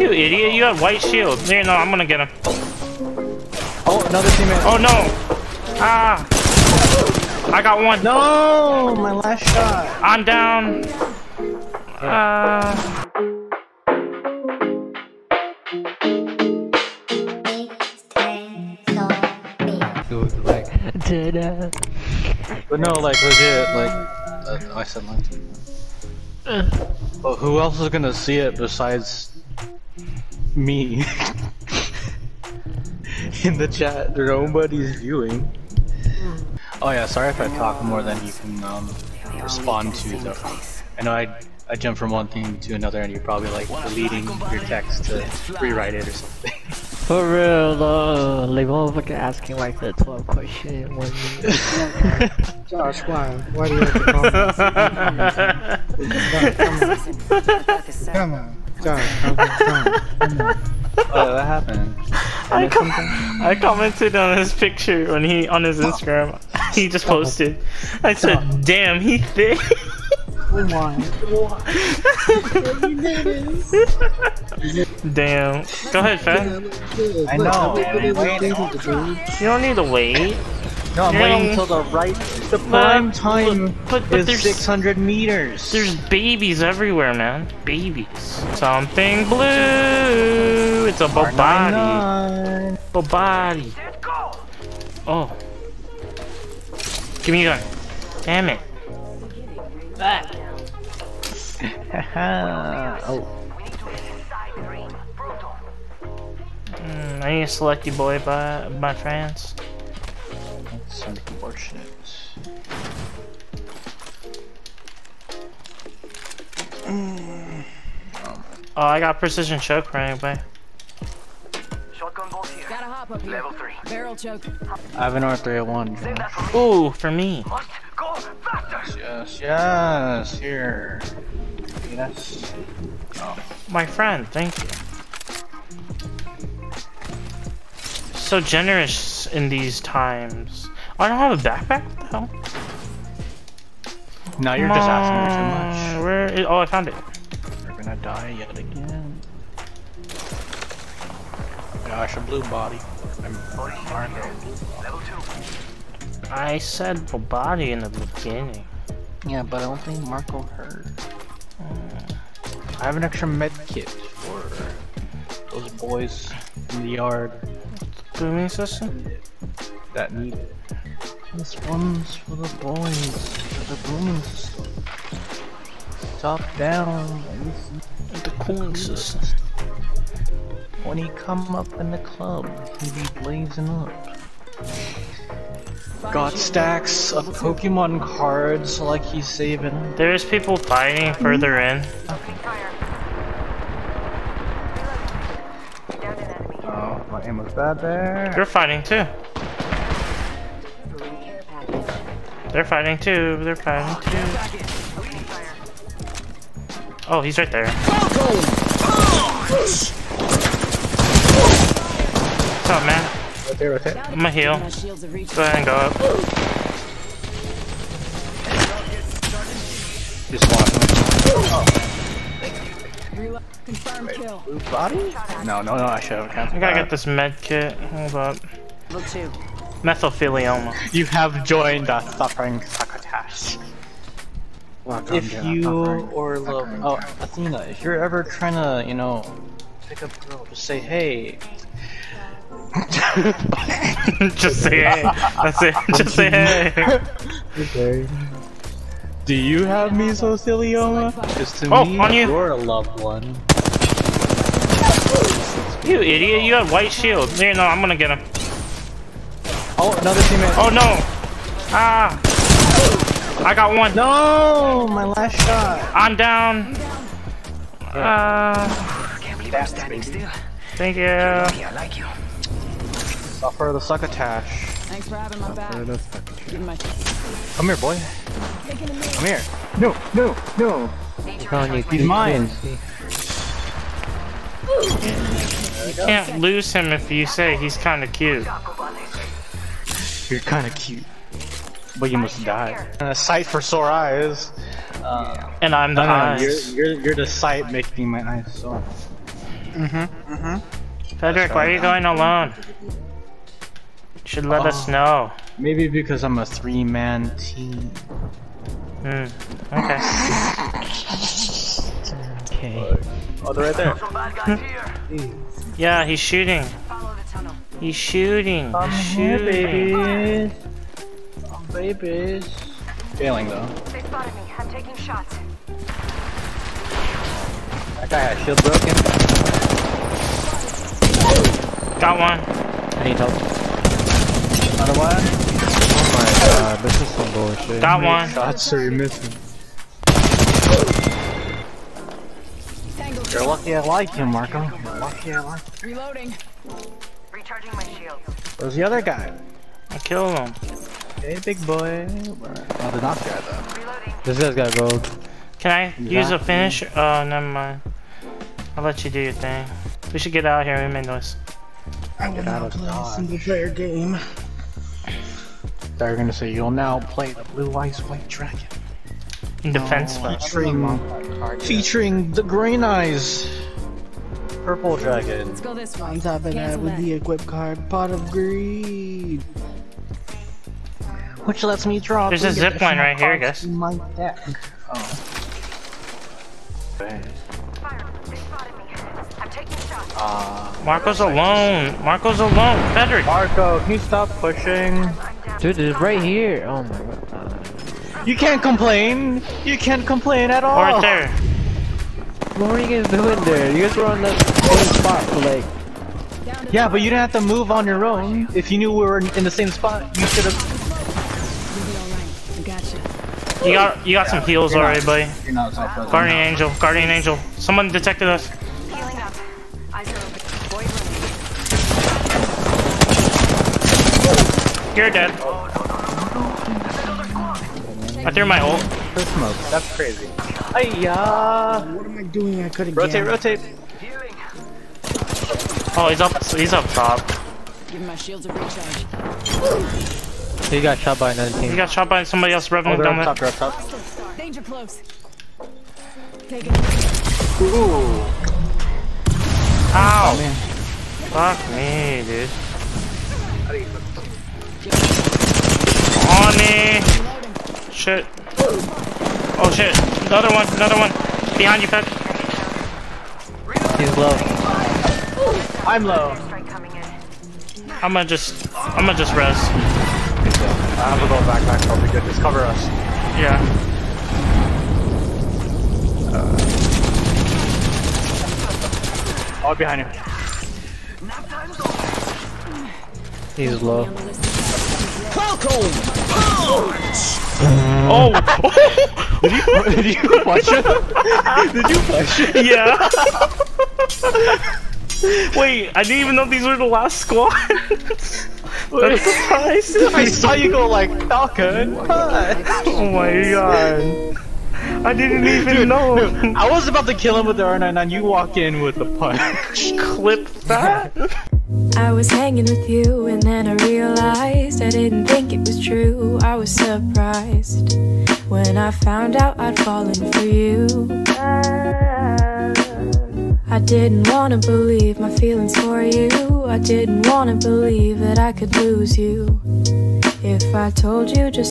You idiot, you have white shield. Here, no, I'm gonna get him. Oh, another teammate. Oh no! Ah! I got one. No, my last shot. I'm down. Uh, It was like, ta-da. But no, like legit, like uh, I said last time. But who else is gonna see it besides me? In the chat, nobody's viewing. Oh yeah, sorry if I talk more than you can um, respond to though. I know I I jump from one thing to another, and you're probably like deleting your text to rewrite it or something. For real though, like motherfucker asking like the 12 question one minute. Josh, why? Why do you have to call me? Come on. Josh, come on. Come on. Oh, that happened. I, com I commented on his picture when he on his Instagram. He just posted. I said, "Damn, he thick." Oh my. Damn. Go ahead, Fed. I know, man, wait. You don't need to wait. No, I'm waiting until the right. The But- time but- but is there's- 600 meters. There's babies everywhere, man. Babies. Something blue. It's a bobati. R99. Bobati. Oh. Give me your gun. Damn it. Back. Oh, Mm, I need to select you, boy, by my friends. That's unfortunate. Mm. Oh, I got precision choke right away. Shotgun bolt here. Got a hop up here. Level three. Barrel choke. I have an R301. Save for me. Ooh, for me. Must go faster. Yes, yes, here. Yes. My friend, thank you. So generous in these times. I don't have a backpack? What the hell? Now you're just asking for Where is, oh, I found it. too much. You're gonna die yet again. Gosh, a blue body. I'm Marco. Level two. I said a body in the beginning. Yeah, but I don't think Marco heard. I have an extra med kit for those boys in the yard Booming system? that need it. This one's for the boys, for the booming system. Top down. The cooling system. When he come up in the club, he be blazing up. Got stacks of Pokemon cards like he's saving. There's people fighting further in. Oh, my aim was bad there. You're fighting too. They're fighting too. They're fighting too. Oh, he's right there. What's up, man? Right there, right there. I'm gonna heal. My shields have reached. Go ahead and go up. Just walking. Reload. Confirmed kill. Blue body? No, no, no, I should have I gotta get this med kit. Hold up. Level two. Mesothelioma. You have joined the suffering succotash. If you or love, oh Athena, if you're ever trying to, you know, pick up a girl, just say, hey. Just say hey. That's it. Just say hey. Okay. Do you have mesothelioma? Because to Oh, me, on you. you're a loved one. You idiot. You have white shield. Here, no, I'm gonna get him. Oh, another teammate. Oh no. Ah. I got one. no, my last shot. I'm down. Uh, Can't believe I'm standing still. thank you. Yeah, I like you. Suffer the succotash. Thanks for having my back. My Come here, boy. Come here. No, no, no. Calling you He's mine. You can't lose him if you say he's kind of cute. You're kind of cute. But you must die. A sight for sore eyes. Uh, And I'm the no, no, eyes. you're, you're, you're the sight making my eyes so. Mm-hmm. Mm-hmm. Frederick, why are you going alone? You should let us Oh. know. Maybe because I'm a three man team. Hmm. Okay. Okay. Oh, they're right there. Some bad guys here. Yeah, he's shooting. Follow the tunnel. He's shooting. I'm He's here, shooting. babies. I'm babies. Failing though. They spotted me. I'm taking shots. That guy had shield broken. Got one. I need help. Another one. Oh my god, this is some bullshit. Got one. Shots so you're missing. You're lucky I like you, Marco. You're lucky I like you. Reloading. Recharging my shields. Where's the other guy? I killed him. Hey, big boy. Oh, the knock guy though. Reloading. This guy's got gold. Can I use a finish? Oh, never mind. I'll let you do your thing. We should get out of here. We made noise. I will Get now play a Dodge. single player game. They're gonna say you'll now play the Blue Eyes White Dragon. In defense. Oh, featuring, featuring the Green Eyes. Purple Dragon. Let's go this way. On top of that, with that. the equip card, Pot of Greed. Which lets me draw. There's a three zip line right here, I guess. in my deck. Oh. Fire. They spotted me. I'm taking shots. Uh, Marco's alone. Marco's alone. Frederick. Marco, can you stop pushing? Dude, it's right here. Oh my god. You can't complain. You can't complain at all. Right there. What were you guys doing there? You guys were on that same spot for like. Yeah, but you didn't have to move on your own. If you knew we were in in the same spot, you should have. You'll be alright. I gotcha. You got you got some heals You're not- already, buddy. You're not self Guardian Angel. Guardian Angel. Someone detected us. Healing up. Eyes are open. Void room. You're dead. I threw my ult. smoke. That's crazy. Hiya! What am I doing? I could have Rotate, rotate. Healing. Oh, he's up. He's up top. Give my shields a recharge. He got shot by another team. He got shot by somebody else Oh, revenue they're down up there. top, top. Danger close. Take it. Ooh. Ow! Oh, man. Fuck me, dude. On me! Shit. Oh shit. Another one, another one. Behind you, Pet. He's low. I'm low. Strike coming in. I'm gonna just, I'm gonna just res. I have to go back, back, probably good. Just cover us. Yeah. Oh, behind you. He's low. On the list. Oh! Did you flush it? Did you flush it? yeah. Wait, I didn't even know these were the last squad. That's surprising. I saw you go like Falcon. Oh my god. I didn't even know. I was about to kill him with the R99. You walk in with the punch. Clip that. I was hanging with you, and then I realized I didn't think it was true. I was surprised when I found out I'd fallen for you. I didn't wanna believe my feelings for you. I didn't wanna believe that I could lose you. If I told you just